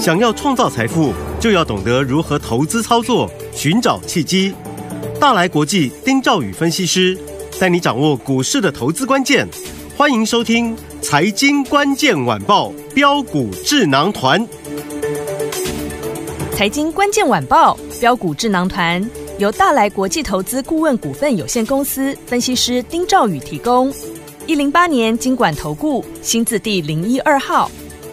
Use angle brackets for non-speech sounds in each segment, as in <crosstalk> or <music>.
想要创造财富，就要懂得如何投资操作，寻找契机。大来国际丁兆宇分析师带你掌握股市的投资关键。欢迎收听《财经关键晚报》标股智囊团。财经关键晚报标股智囊团由大来国际投资顾问股份有限公司分析师丁兆宇提供。一零八年经管投顾新字第零一二号。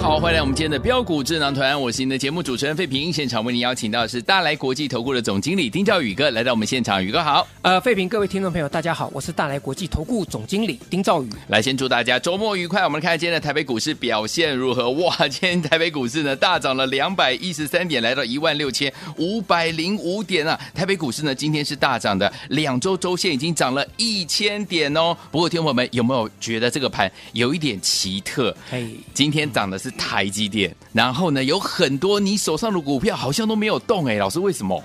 好，欢迎来我们今天的标股智囊团，我是您的节目主持人费平。现场为您邀请到的是大来国际投顾的总经理丁兆宇哥来到我们现场，宇哥好。呃，费平，各位听众朋友，大家好，我是大来国际投顾总经理丁兆宇。来，先祝大家周末愉快。我们看今天的台北股市表现如何？哇，今天台北股市呢大涨了两百一十三点，来到一万六千五百零五点啊。台北股市呢今天是大涨的，两周周线已经涨了一千点哦。不过，听众朋友们有没有觉得这个盘有一点奇特？嘿，今天涨的是台积电，然后呢，有很多你手上的股票好像都没有动哎，老师为什么？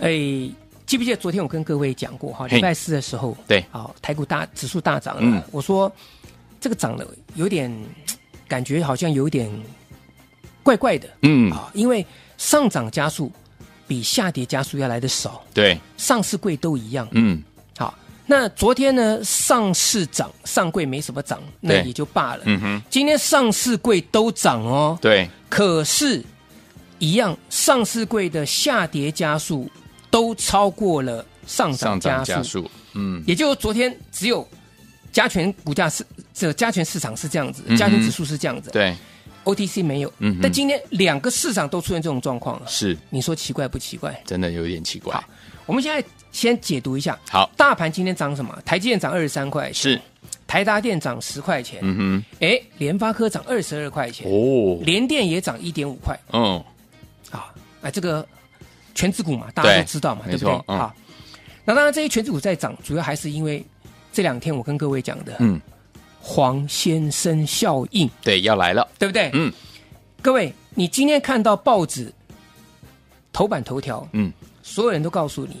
哎，记不记得昨天我跟各位讲过哈？嘿礼拜四的时候，对好，台股大指数大涨了，嗯我说这个涨了有点感觉好像有点怪怪的嗯，啊，因为上涨加速比下跌加速要来的少，对，上市柜都一样。嗯，好，那昨天呢，上市涨，上柜没什么涨，那也就罢了。嗯哼，今天上市柜都涨哦，对，可是，一样上市柜的下跌加速都超过了上上涨涨加速，嗯，也就是昨天只有加权股价是这加权市场是这样子嗯，加权指数是这样子。对，，OTC 没有。嗯但今天两个市场都出现这种状况了，是。你说奇怪不奇怪？真的有点奇怪。好。我们现在先解读一下，好，大盘今天涨什么？台积电涨二十三块钱，是，台达电涨十块钱，嗯哼。哎，联发科涨二十二块，钱，哦，联电也涨一点五块。嗯，啊，哎，这个全指股嘛，大家都知道嘛，没对不对？好，那当然这些全指股在涨，主要还是因为这两天我跟各位讲的，嗯，黄先生效应，对，要来了，对不对？嗯，各位，你今天看到报纸头版头条，嗯，所有人都告诉你，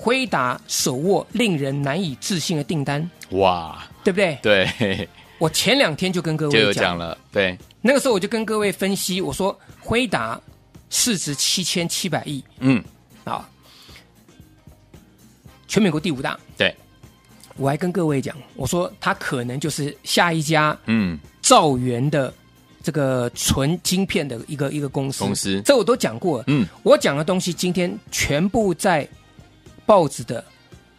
辉达手握令人难以置信的订单，哇，对不对？对，<laughs> 我前两天就跟各位讲，讲了，对，那个时候我就跟各位分析，我说辉达市值七千七百亿。嗯，啊，全美国第五大。对，我还跟各位讲，我说它可能就是下一家嗯，兆元的这个纯晶片的一个一个公司。公司。这我都讲过了。嗯，我讲的东西今天全部在报纸的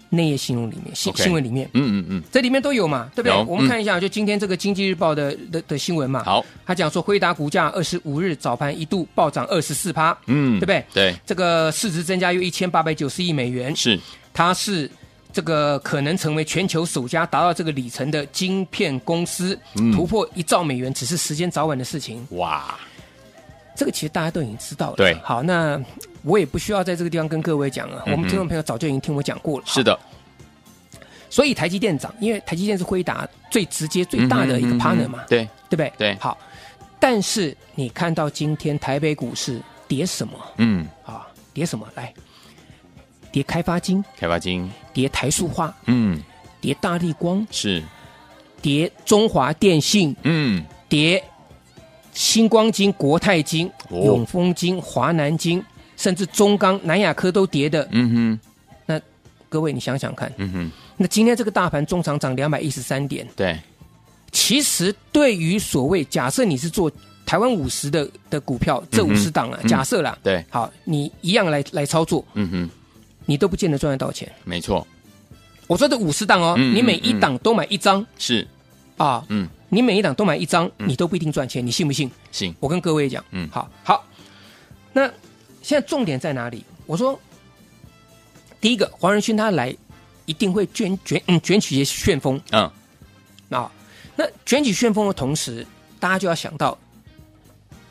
内页新闻里面，新新闻里面，嗯嗯嗯，这里面都有嘛，对不对？我们看一下，就今天这个《经济日报的》的的新闻嘛。好，他讲说，辉达股价二十五日早盘一度暴涨二十四趴，嗯，对不对？对，这个市值增加约一千八百九十亿美元，是，它是这个可能成为全球首家达到这个里程的晶片公司，嗯。突破一兆美元只是时间早晚的事情。哇，这个其实大家都已经知道了。对。好，那我也不需要在这个地方跟各位讲了，嗯我们听众朋友早就已经听我讲过了。是的，所以台积电涨，因为台积电是辉达最直接、最大的一个 partner 嘛，对，对不对？对。好，但是你看到今天台北股市跌什么？嗯，啊？跌什么？来，跌开发金，开发金，跌台塑化，嗯，跌大力光，是，跌中华电信，嗯，跌星光金、国泰金、哦。永丰金、华南金，甚至中钢、南亚科都跌的。嗯哼，那各位，你想想看，嗯哼，那今天这个大盘中场涨两百一十三点，对，其实对于所谓假设你是做台湾五十的的股票，这五十档啊，嗯假设啦，对，好，你一样来来操作，嗯哼，你都不见得赚得到钱。没错，我说的五十档哦，嗯你每一嗯。档都买一张。是，啊，嗯，你每一档都买一张，嗯你都不一定赚钱，你信不信？行，我跟各位讲，嗯好好。那现在重点在哪里？我说，第一个，黄仁勋他来一定会卷卷嗯卷起一些旋风嗯，啊。那卷起旋风的同时，大家就要想到，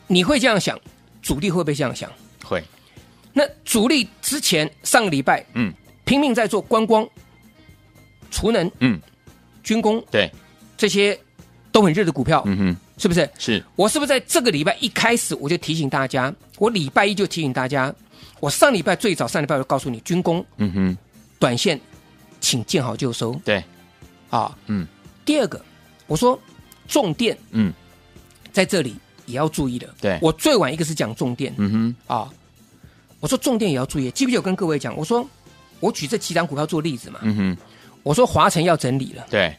你会这样想，主力会不会这样想？会，那主力之前上个礼拜嗯拼命在做观光、储能、嗯，军工对，这些都很热的股票，嗯哼，是不是？是我是不是在这个礼拜一开始我就提醒大家？我礼拜一就提醒大家，我上礼拜最早上礼拜我就告诉你，军工嗯哼，短线请见好就收对，啊。嗯第二个，我说重电嗯在这里也要注意的。对我最晚一个是讲重电嗯哼，啊，我说重电也要注意。记不记得我跟各位讲，我说我举这几档股票做例子嘛？嗯哼，我说华晨要整理了，对，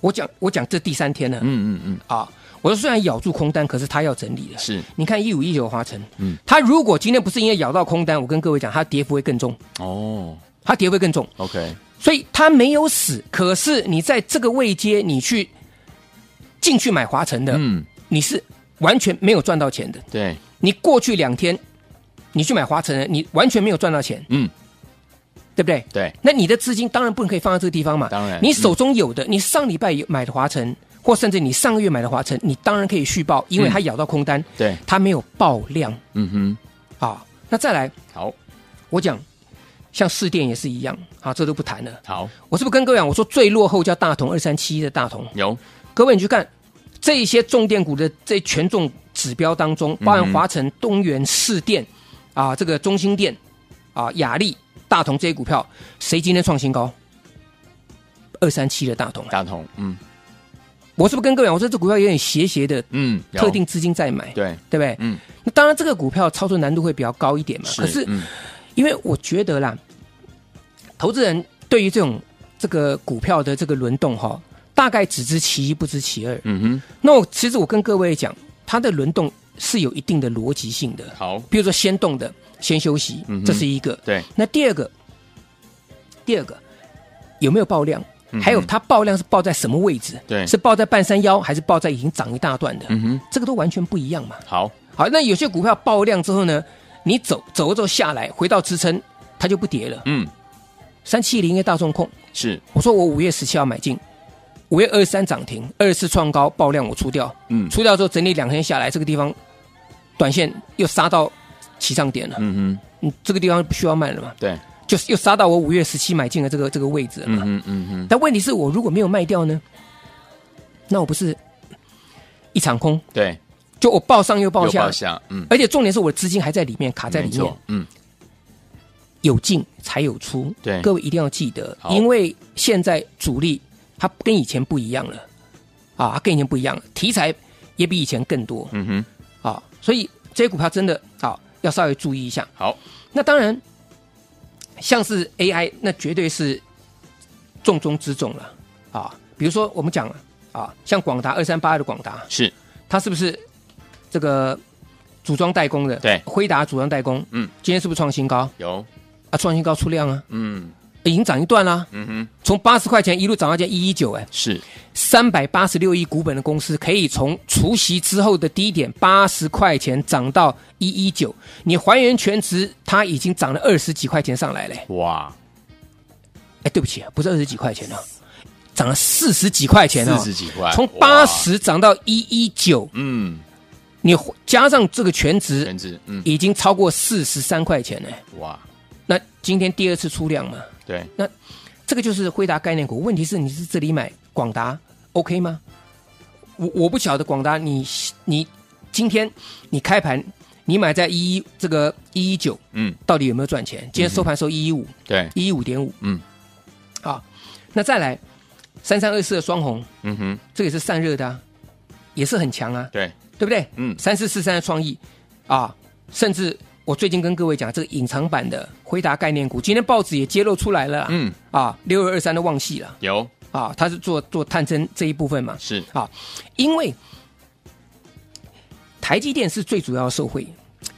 我讲我讲这第三天了、嗯嗯嗯，啊。我说虽然咬住空单，可是它要整理了。是。你看一五一九华晨，嗯嗯，它如果今天不是因为咬到空单，我跟各位讲，它跌幅会更重，哦。它跌幅会更重，，OK，所以它没有死。可是你在这个位阶，你去进去买华晨的，嗯，你是完全没有赚到钱的。对，你过去两天你去买华晨的，你完全没有赚到钱，嗯对不对？对，那你的资金当然不能可以放在这个地方嘛。当然。你手中有的，你上礼拜有买的华晨，或甚至你上个月买的华晨，你当然可以续报，因为它咬到空单，对，它没有爆量。嗯哼，啊。那再来，好，我讲像市电也是一样啊，这都不谈了。好，我是不是跟各位讲，我说最落后叫大同二三七一的大同，有，各位你去看这一些重电股的这权重指标当中，包含华晨、东元、市电啊，这个中兴电啊、雅力、大同这些股票，谁今天创新高？二三七的大同、啊，大同，嗯。我是不是跟各位讲，我说这股票有点斜斜的嗯，特定资金在买，对，对不对？嗯，那当然这个股票操作难度会比较高一点嘛，可是嗯。因为我觉得啦，投资人对于这种这个股票的这个轮动哈，大概只知其一不知其二。嗯哼，那我其实我跟各位讲，它的轮动是有一定的逻辑性的。好，比如说先动的先休息嗯，这是一个。对，那第二个，第二个有没有爆量？嗯还有它爆量是爆在什么位置？对是爆在半山腰，还是爆在已经涨一大段的？嗯哼，这个都完全不一样嘛。好，好，那有些股票爆量之后呢，你走走了之后下来，回到支撑，它就不跌了。嗯，三七零的大众控，是，我说我五月十七号买进，五月二十三涨停，二十四创高爆量我出掉，嗯出掉之后整理两天下来，这个地方短线又杀到起涨点了，嗯哼，嗯，这个地方不需要卖了嘛，对，就是又杀到我五月十七买进的这个这个位置了嘛。嗯哼，嗯哼，但问题是我如果没有卖掉呢，那我不是一场空，对，就我报上又报下。报，下，嗯，而且重点是我的资金还在里面卡在里面，，嗯，有进才有出，对。各位一定要记得，因为现在主力它跟以前不一样了，啊，它跟以前不一样了，题材也比以前更多。嗯哼，啊，所以这些股票真的啊要稍微注意一下。好，那当然，像是 AI，那绝对是重中之重了啊。比如说我们讲啊，像广达二三八二的广达，是，它是不是这个组装代工的？对辉达组装代工，嗯，今天是不是创新高有，啊？创新高出量啊，嗯，已经涨一段啦，嗯哼，从八十块钱一路涨到现在一一九，哎，是，三百八十六亿股本的公司，可以从除夕之后的低点八十块钱涨到一一九，你还原全值，它已经涨了二十几块钱上来嘞。哇，哎，对不起，不是二十几块钱啊，涨了四十几块钱啊，四十几块，从八，十涨到一一九，嗯，你加上这个全值全，值，嗯，已经超过四十三块钱了。哇，那今天第二次出量嘛，对，那这个就是辉达概念股。问题是你是这里买广达，OK 吗？我我不晓得广达你，你今天你开盘你买在一一这个一一九，嗯，到底有没有赚钱？今天收盘收一一五，对，一一五点五嗯，啊。那再来三三二四的双红，嗯哼，这个也是散热的啊，也是很强啊，对，对不对？嗯三四四三的创意啊，甚至我最近跟各位讲这个隐藏版的回答概念股，今天报纸也揭露出来了，嗯，啊，六二二三的旺系了有，啊，它是做做探针这一部分嘛，是，啊，因为台积电是最主要的受惠，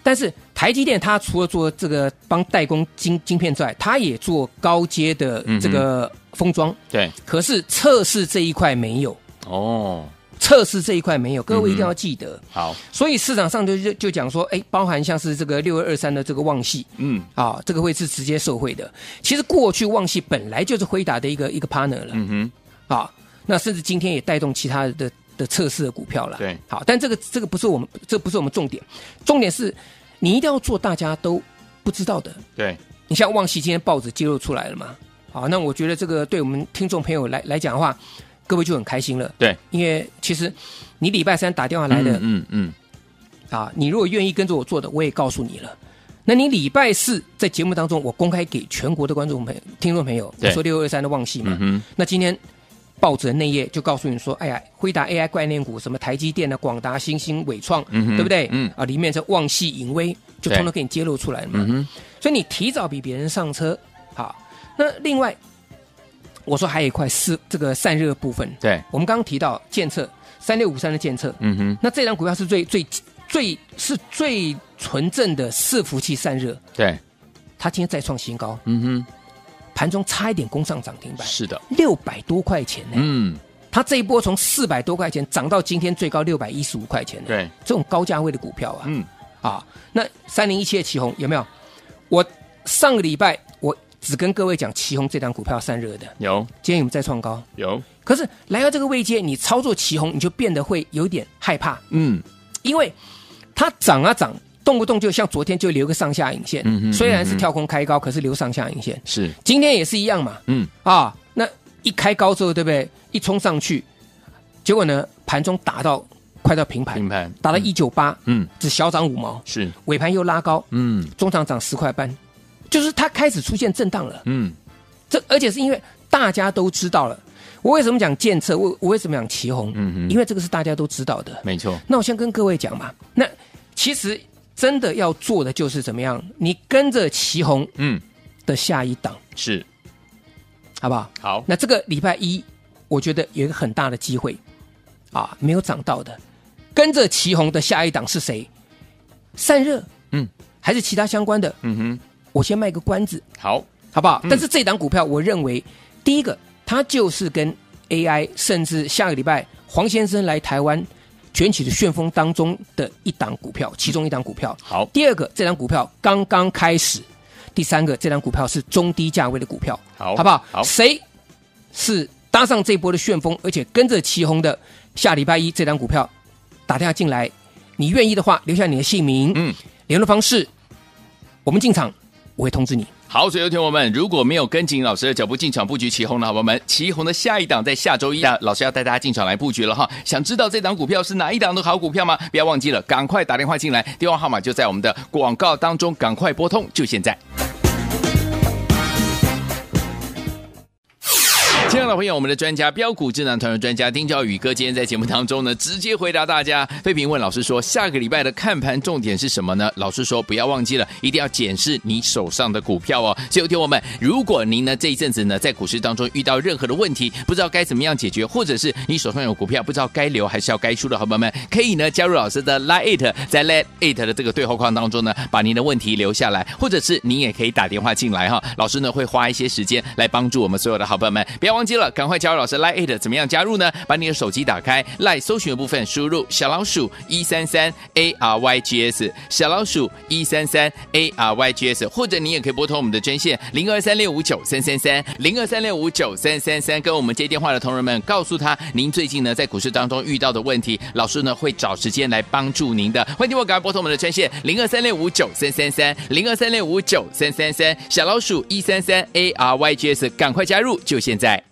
但是台积电它除了做这个帮代工晶晶片之外，它也做高阶的这个封装，对，可是测试这一块没有，哦，测试这一块没有，各位一定要记得。好，所以市场上就就就讲说，哎，包含像是这个六二二三的这个旺系嗯，啊，这个会是直接受惠的。其实过去旺系本来就是辉达的一个一个 partner 了，嗯哼，啊，那甚至今天也带动其他的的测试的股票了。对好，但这个这个不是我们这不是我们重点，重点是你一定要做大家都不知道的。对，你像旺系今天报纸揭露出来了嘛？好，那我觉得这个对我们听众朋友来来讲的话，各位就很开心了。对，因为其实你礼拜三打电话来的、嗯嗯啊，你如果愿意跟着我做的，我也告诉你了。那你礼拜四在节目当中，我公开给全国的观众朋友、听众朋友，我说六二三的旺系嘛。嗯那今天报纸的内页就告诉你说，哎呀，辉达 AI 概念股，什么台积电啊、广达、新兴、伟创，嗯对不对？嗯啊，里面这旺系、隐威，就通通给你揭露出来了嘛。嗯，所以你提早比别人上车，好。那另外，我说还有一块是这个散热部分，对，我们刚刚提到建测三六五三的建测，嗯哼，那这张股票是最最最是最纯正的伺服器散热，对，它今天再创新高，嗯哼，盘中差一点攻上涨停板，是的，六百多块钱呢。嗯，它这一波从四百多块钱涨到今天最高六百一十五块钱呢。对，这种高价位的股票啊，嗯，啊，那三零一七的旗红有没有？我上个礼拜我只跟各位讲旗红这档股票散热的，有。今天有没有再创高？有，可是来到这个位阶，你操作旗红，你就变得会有点害怕，嗯，因为它涨啊涨，动不动就像昨天就留个上下影线，嗯哼虽然是跳空开高，可是留上下影线。是，今天也是一样嘛，嗯，啊，那一开高之后，对不对？一冲上去，结果呢，盘中打到快到平盘，平盘。打到一九八，嗯，只小涨五毛，是，尾盘又拉高，嗯。中场涨十块半，就是它开始出现震荡了。嗯，这而且是因为大家都知道了。我为什么讲建测？我我为什么讲旗红？嗯哼因为这个是大家都知道的。没错，那我先跟各位讲嘛，那其实真的要做的就是怎么样？你跟着旗红嗯，的下一档，是，好不好？好，那这个礼拜一，我觉得有一个很大的机会啊，没有涨到的，跟着旗红的下一档是谁？散热，嗯，还是其他相关的？嗯哼，我先卖个关子，好，好不好？嗯。但是这档股票，我认为第一个，它就是跟 AI，甚至下个礼拜黄先生来台湾卷起的旋风当中的一档股票，其中一档股票。好，第二个，这档股票刚刚开始；第三个，这档股票是中低价位的股票，好。好不好？好。谁是搭上这波的旋风，而且跟着齐红的下礼拜一这档股票打电话进来，你愿意的话，留下你的姓名、嗯，联络方式，我们进场，我会通知你。好，所有听友们，如果没有跟紧老师的脚步进场布局旗红的好朋友们，旗红的下一档在下周一，那老师要带大家进场来布局了哈。想知道这档股票是哪一档的好股票吗？不要忘记了，赶快打电话进来，电话号码就在我们的广告当中，赶快拨通，就现在。亲爱的朋友，我们的专家标股智囊团的专家丁兆宇哥今天在节目当中呢，直接回答大家。费平问老师说，下个礼拜的看盘重点是什么呢？老师说，不要忘记了，一定要检视你手上的股票哦。所以，听我们，如果您呢这一阵子呢在股市当中遇到任何的问题，不知道该怎么样解决，或者是你手上有股票不知道该留还是要该出的好朋友们，可以呢加入老师的 Line It，在 Line 的这个对话框当中呢，把您的问题留下来，或者是你也可以打电话进来哈。老师呢会花一些时间来帮助我们所有的好朋友们，不要忘记了，赶快加入老师 Line It，怎么样加入呢？把你的手机打开，Line 搜寻的部分输入小老鼠一三三 A R Y G S，小老鼠一三三 A R Y G S，或者你也可以拨通我们的专线零二三六五九三三三零二三六五九三三三，跟我们接电话的同仁们告诉他您最近呢在股市当中遇到的问题，老师呢会找时间来帮助您的。欢迎我赶快拨通我们的专线零二三六五九三三三零二三六五九三三三，小老鼠一三三 A R Y G S，赶快加入，就现在。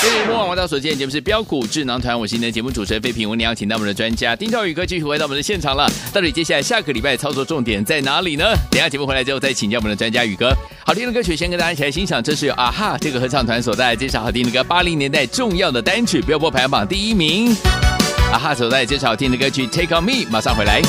这里莫网到所见节目是标股智囊团，我是您的节目主持人费平。我们邀请到我们的专家丁兆宇哥继续回到我们的现场了。到底接下来下个礼拜的操作重点在哪里呢？等下节目回来之后再请教我们的专家宇哥。好听的歌曲先跟大家一起来欣赏，这是由啊哈这个合唱团所带来这首好听的歌，八零年代重要的单曲，标播排行榜第一名。啊哈所带来这首好听的歌曲《Take on Me》，马上回来。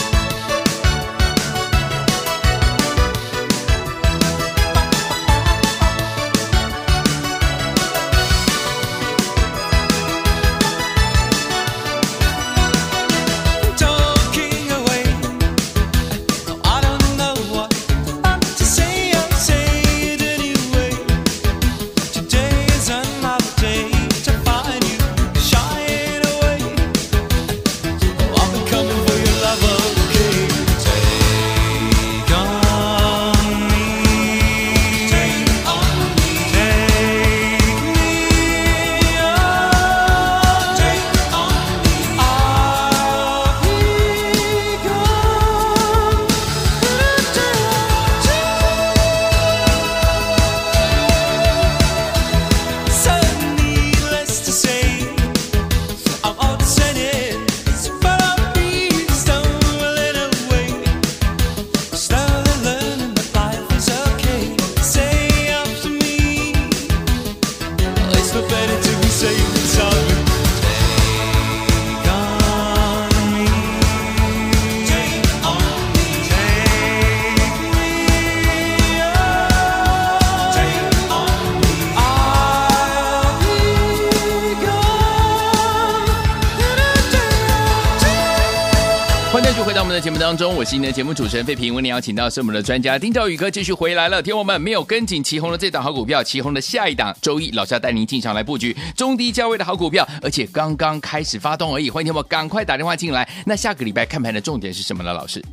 的节目当中，我是您的节目主持人费平，为您邀请到是我们的专家丁兆宇哥继续回来了。听我们没有跟紧旗红的这档好股票，旗红的下一档周一老师要带您进场来布局中低价位的好股票，而且刚刚开始发动而已。欢迎听我赶快打电话进来。那下个礼拜看盘的重点是什么呢？老师？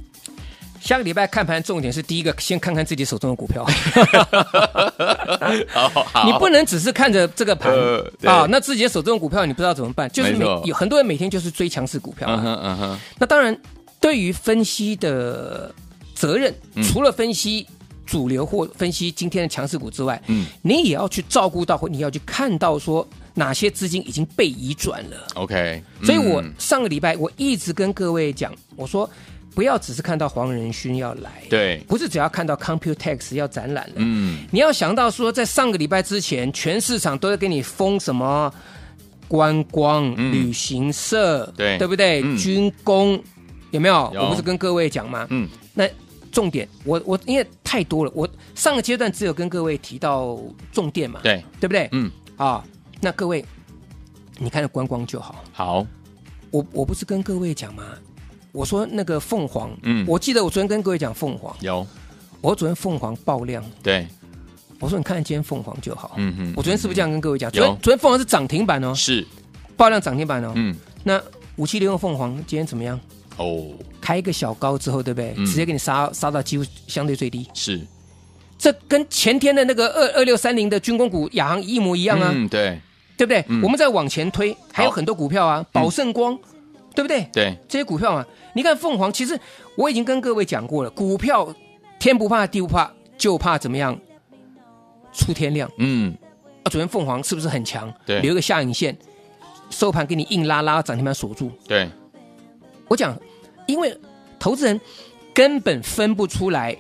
下个礼拜看盘重点是第一个，先看看自己手中的股票。好好你不能只是看着这个盘啊，那自己的手中的股票你不知道怎么办，就是每有很多人每天就是追强势股票啊。嗯哼嗯哼，那当然，对于分析的责任，嗯。除了分析主流或分析今天的强势股之外，嗯。你也要去照顾到或你要去看到说哪些资金已经被移转了。，OK，所以我嗯上个礼拜我一直跟各位讲，我说不要只是看到黄仁勋要来，对，不是只要看到 Computex 要展览了，嗯，你要想到说，在上个礼拜之前，全市场都在给你封什么观光、嗯。旅行社，对。对不对？嗯。军工有没有？有我不是跟各位讲吗？嗯，那重点，我我因为太多了，我上个阶段只有跟各位提到重点嘛，对，对不对？嗯，啊，那各位，你看着观光就好。好，我我不是跟各位讲吗？我说那个凤凰，嗯我记得我昨天跟各位讲凤凰，有，我昨天凤凰爆量，对，我说你看今天凤凰就好。嗯哼，我昨天是不是这样跟各位讲？昨天昨天凤凰是涨停板哦，是，爆量涨停板哦。嗯，那五七零的凤凰今天怎么样？哦，开一个小高之后，对不对？嗯直接给你杀杀到几乎相对最低。是，这跟前天的那个二二六三零的军工股亚航一模一样啊，嗯，对，对不对？嗯我们再往前推，还有很多股票啊，宝盛光，对不对？对，这些股票嘛，你看凤凰，其实我已经跟各位讲过了，股票天不怕地不怕，就怕怎么样出天亮。嗯，啊，昨天凤凰是不是很强？对留一个下影线，收盘给你硬拉拉涨停板锁住。对，我讲，因为投资人根本分不出来，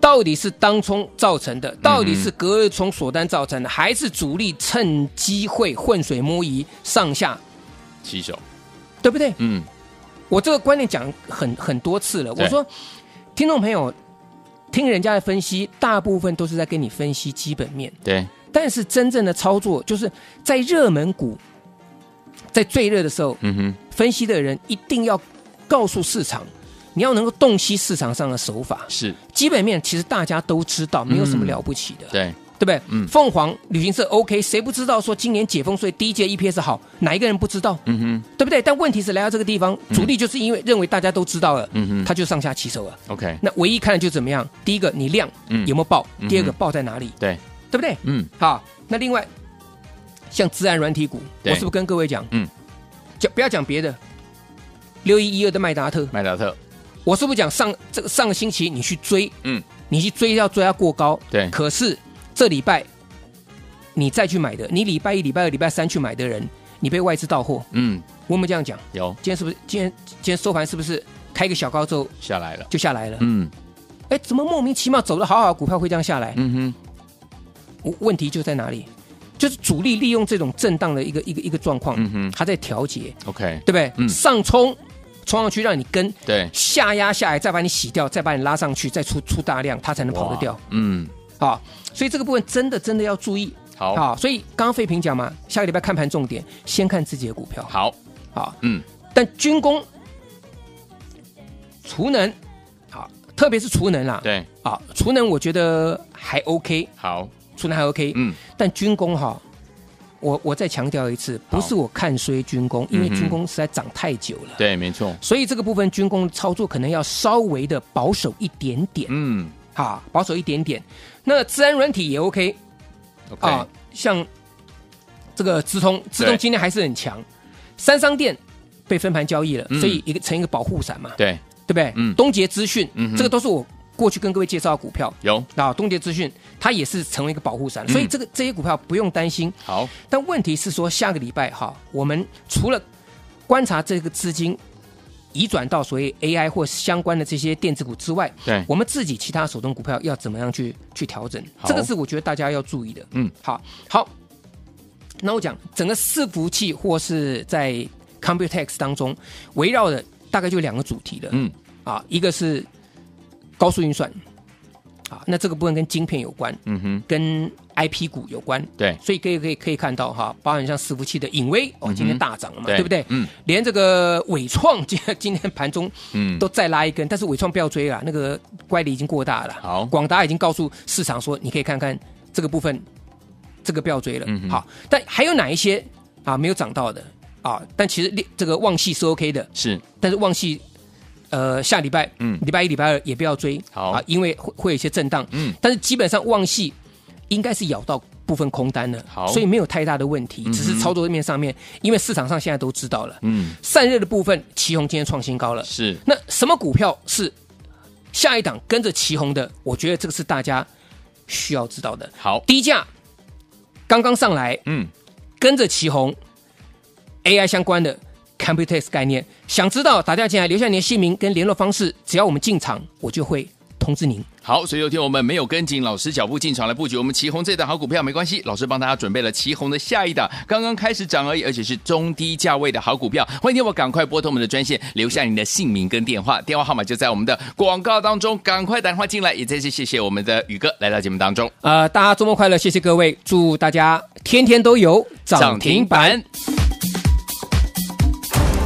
到底是当冲造成的，到底是隔日冲锁单造成的，还是主力趁机会浑水摸鱼上下，起手，对不对？嗯，我这个观念讲很很多次了。我说，听众朋友听人家的分析，大部分都是在跟你分析基本面。对，但是真正的操作，就是在热门股在最热的时候，嗯哼，分析的人一定要告诉市场，你要能够洞悉市场上的手法。是，基本面其实大家都知道，没有什么了不起的，对，对不对？嗯凤凰旅行社 OK，谁不知道说今年解封税第一届 EPS 好？哪一个人不知道？嗯哼，对不对？但问题是来到这个地方，主力就是因为认为大家都知道了，嗯哼他就上下其手了。，OK，那唯一看的就怎么样？第一个，你量嗯有没有爆？嗯第二个，爆在哪里？对，对不对？嗯，好，那另外像自然软体股，我是不是跟各位讲？嗯，讲不要讲别的，六一一二的麦达特，麦达特，我是不是讲上这个上个星期你去追，嗯，你去追要追它过高，对。可是这礼拜你再去买的，你礼拜一、礼拜二、礼拜三去买的人，你被外资到货，嗯，我们这样讲，有。今天是不是今天今天收盘是不是开个小高之后下来了，就下来了？嗯。哎，怎么莫名其妙走的好好的股票会这样下来？嗯哼，问问题就在哪里？就是主力利用这种震荡的一个一个一个状况，嗯哼。它在调节，，OK，对不对？嗯。上冲冲上去让你跟，对，下压下来再把你洗掉，再把你拉上去，再出出大量，它才能跑得掉，嗯，好！所以这个部分真的真的要注意。好，啊！所以刚刚费平讲嘛，下个礼拜看盘重点，先看自己的股票。好，好。嗯，但军工、储能好，特别是储能啦，对，啊，储能我觉得还 OK，好，储能还 OK，嗯，但军工哈，我我再强调一次，不是我看衰军工，因为军工实在涨太久了，对，没错，所以这个部分军工操作可能要稍微的保守一点点，嗯。好，保守一点点。那自然软体也 OK，OK，啊，像这个资通，资通今天还是很强，三商店被分盘交易了，嗯。所以一个成一个保护伞嘛，对，对不对？嗯。东杰资讯嗯，这个都是我过去跟各位介绍的股票。有，那，东杰资讯它也是成为一个保护伞，嗯所以这个这些股票不用担心。好，但问题是说，下个礼拜哈，我们除了观察这个资金移转到所谓 AI 或相关的这些电子股之外，对，我们自己其他手中股票要怎么样去去调整？这个是我觉得大家要注意的。嗯，好，好。那我讲整个伺服器或是在 Computex 当中，围绕的大概就两个主题的。嗯，啊，一个是高速运算，啊，那这个部分跟晶片有关，嗯哼，跟 IP 股有关。对所以可以可以可以看到哈，包含像伺服器的影威哦，今天大涨了嘛，对对不对？嗯，连这个伟创 <laughs> 今今天盘中嗯都再拉一根，但是伟创不要追啊，那个乖离已经过大了。好广达已经告诉市场说，你可以看看这个部分，这个不要追了。嗯哼好，但还有哪一些啊没有涨到的啊？但其实列这个旺系是 OK 的，是但是旺系。呃，下礼拜，嗯。礼拜一、礼拜二也不要追，好。啊，因为会会有一些震荡，嗯。但是基本上旺系应该是咬到部分空单了，好。所以没有太大的问题，只是操作面上面，因为市场上现在都知道了，嗯。散热的部分，旗宏今天创新高了，是。那什么股票是下一档跟着旗宏的？我觉得这个是大家需要知道的。好，低价刚刚上来，嗯。跟着旗宏 AI 相关的 Computex 概念，想知道打电话进来留下你的姓名跟联络方式，只要我们进场，我就会通知您。好，所以有天我们没有跟紧老师脚步进场来布局我们旗红这档好股票没关系，老师帮大家准备了旗红的下一档，刚刚开始涨而已，而且是中低价位的好股票。欢迎听我赶快拨通我们的专线，留下你的姓名跟电话，电话号码就在我们的广告当中，赶快打电话进来。也再次谢谢我们的宇哥来到节目当中，呃，大家周末快乐，谢谢各位，祝大家天天都有涨停板。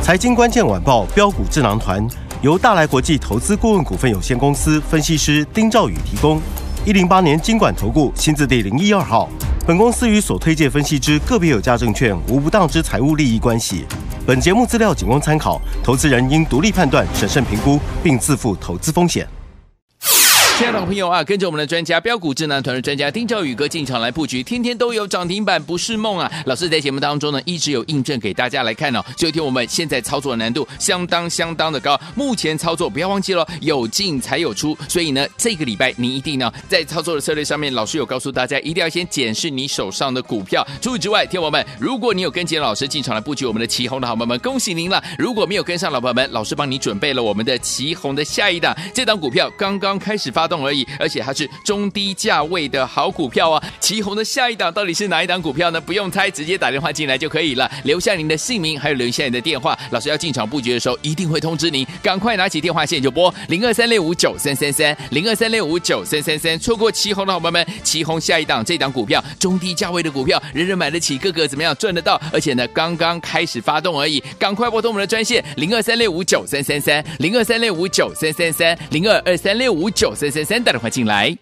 财经关键晚报标股智囊团由大来国际投资顾问股份有限公司分析师丁兆宇提供。一零八年经管投顾新字第零一二号。本公司与所推介分析之个别有价证券无不当之财务利益关系。本节目资料仅供参考，投资人应独立判断、审慎评估，并自负投资风险。亲爱的朋友啊，跟着我们的专家标股智囊团的专家丁兆宇哥进场来布局，天天都有涨停板，不是梦啊！老师在节目当中呢，一直有印证给大家来看哦。所以听我们现在操作的难度相当相当的高，目前操作不要忘记了，有进才有出。所以呢，这个礼拜你一定呢在操作的策略上面，老师有告诉大家，一定要先检视你手上的股票。除此之外，听我们，如果你有跟紧老师进场来布局我们的旗红的好朋友们，恭喜您了！如果没有跟上老朋友们，老师帮你准备了我们的旗红的下一档，这档股票刚刚开始发动而已，而且它是中低价位的好股票啊。旗红的下一档到底是哪一档股票呢？不用猜，直接打电话进来就可以了，留下您的姓名，还有留下你的电话，老师要进场布局的时候一定会通知您，赶快拿起电话线就拨零二三六五九三三三零二三六五九三三三。错过旗红的好朋友们，旗红下一档这档股票中低价位的股票，人人买得起，个个怎么样赚得到？而且呢，刚刚开始发动而已，赶快拨通我们的专线零二三六五九三三三零二三六五九三三三零二二三六五九三三三三，打电话进来。